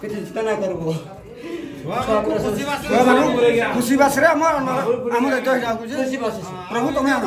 କିଛି ଚିନ୍ତା ନା କରିବୁ ଖୁସି ବାସରେ ଆମ ଦେଖୁଛି ପ୍ରଭୁ ତମେ ଆଣ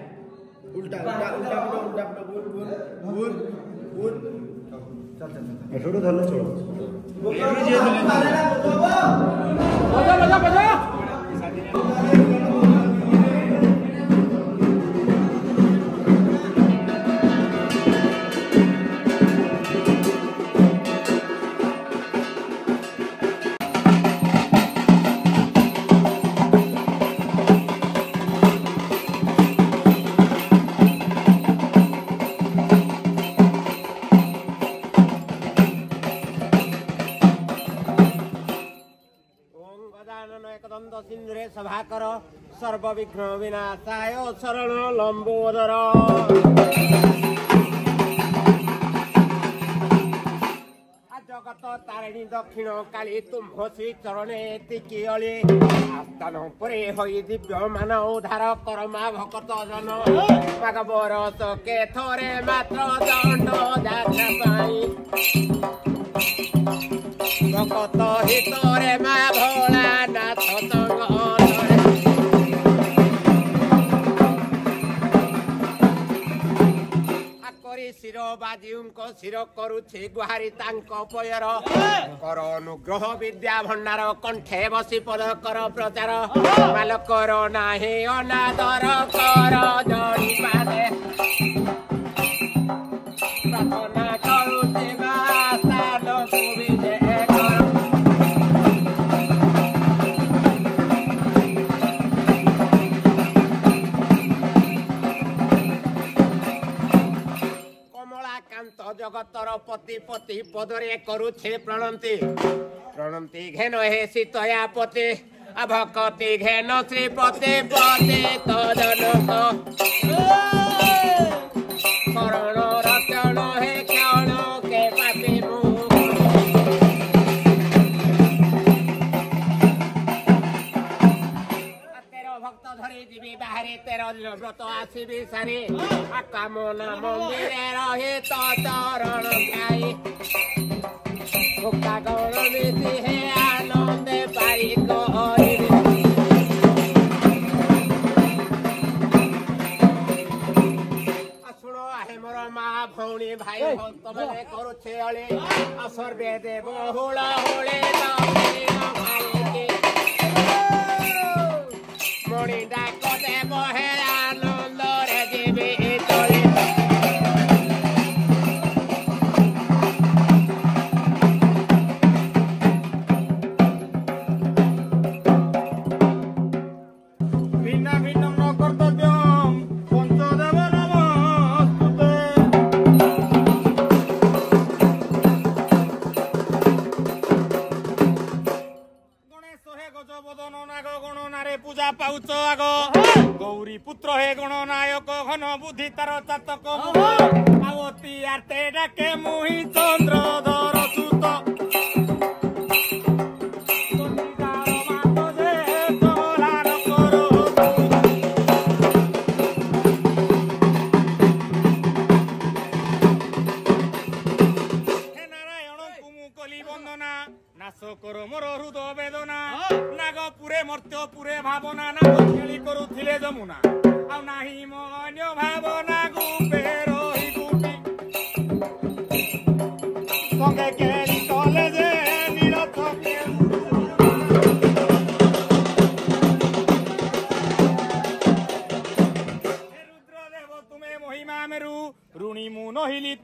उल्टा उल्टा उल्टा पीटो उल्टा पीटो बोल बोल बोल चल चल चल छोड़ो धरना छोड़ो बजा बजा बजा বিঘ্ন বিনাশায় শরণ লম্বোদর জগত তারিণী দক্ষিণ কালী তুম্ভ শ্রী চরণে তিকি অলি আস্থান পরে হই দিব্য মান উদ্ধার করমা ভকত জন ভাগবর সকে থরে মাত্র দণ্ড দেখা পাই ভকত হিতরে মা ভোলা নাথ ବାଜିଙ୍କ ଶିର କରୁଛି ଗୁହାରି ତାଙ୍କ ପୟର କର ଅନୁଗ୍ରହ ବିଦ୍ୟା ଭଣ୍ଡାର କଣ୍ଠେ ବସି ପଦ କର ପ୍ରଚାର ମାଲକର ନାହିଁ ଅନାଦର କର ଜଣିପାରେ পতি পতি পদরে করুছে প্রণন্তি প্রণন্তি ঘেন হে সীতয়া পতি ভকতি ঘেন শ্রীপতি পতি তদলোক চন্দ্রব্রত আসিবি সারি কামনা মন্দিরে রহে তরণ খাই মুক্তা গৌর মিশি হে আনন্দে পারি কহিরে ভৌণী ভাই ভক্ত মানে করছে অলে অসর্বে দেব হুড় হুড়ে মণি ডাক দেব হে ବାପା ଆଗ ଗୌରୀ ପୁତ୍ର ହେ ଗଣ ନାୟକ ଘନ ବୁଦ୍ଧି ତାର ଚାତକ ଆଉ ଡାକେ ମୁଁ ଚନ୍ଦ୍ର ଧର ସୁତ ভাবনা না না খেলি যমুনা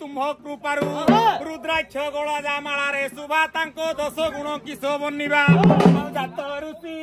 ତୁମ୍ଭ କୃପାରୁ ରୁଦ୍ରାକ୍ଷ ଗୋଳଜା ମାଳାରେ ଶୁଭା ତାଙ୍କ ଦଶ ଗୁଣ କିଶ ବନିବା ଜାତ ଋଷି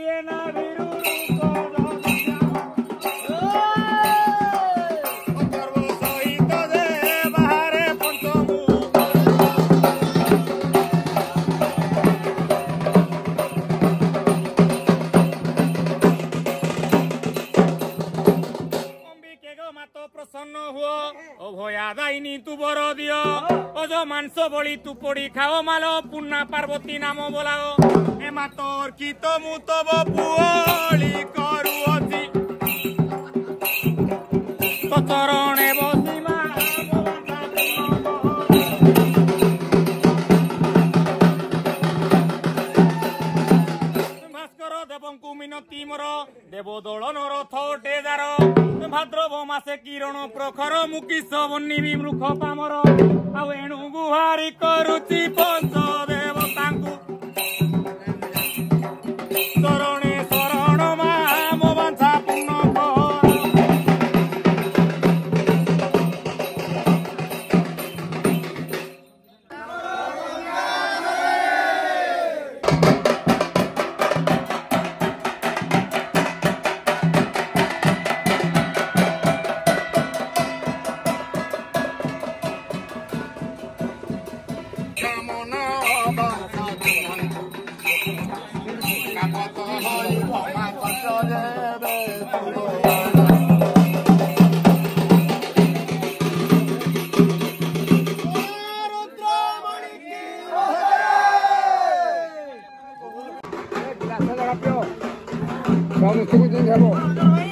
পড়ি খাও মালো পুন্না পার্বতী নাম বোলাও এমা তোর কি তো মু তব পুয়লি করুছি তো চরণে বসি দেবঙ্কু ভাদ্রব মাসে কিরণ প্রখর মুকি সবন্নিবি মৃখ পামর আউ এ କରୁଛି 咱们出个人才吧。